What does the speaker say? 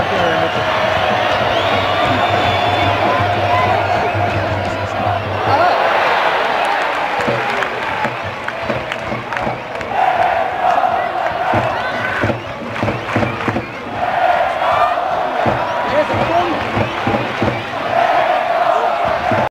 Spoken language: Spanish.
rápido de.